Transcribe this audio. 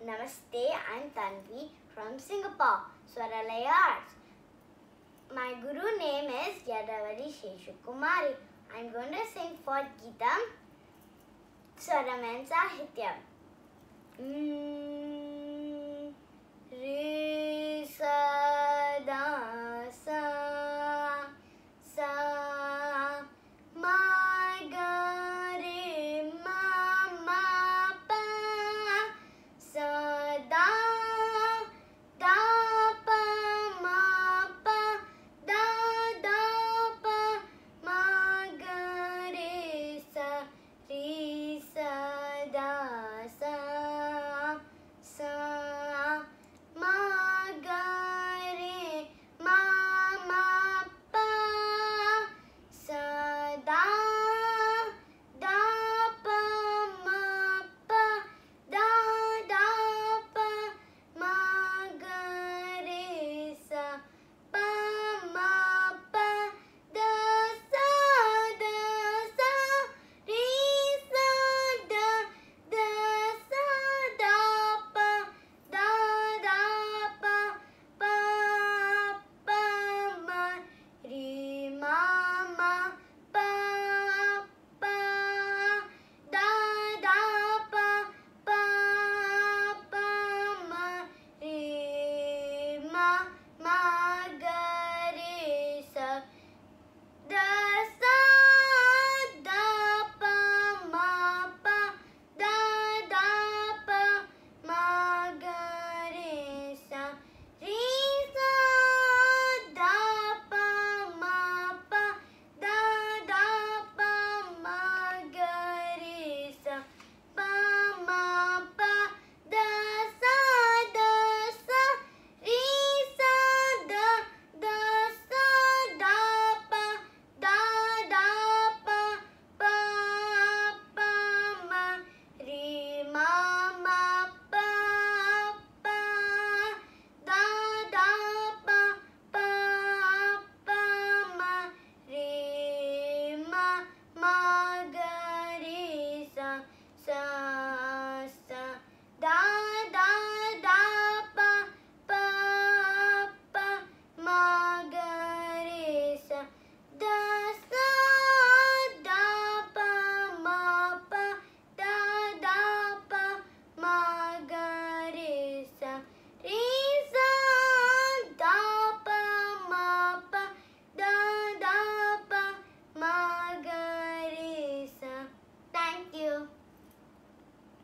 Namaste, I'm Tanvi from Singapore, Swaralaya Arts. My guru name is Yadavari Sheshukumari. I'm going to sing for Geetam, Swaram and Sahityam. Mm.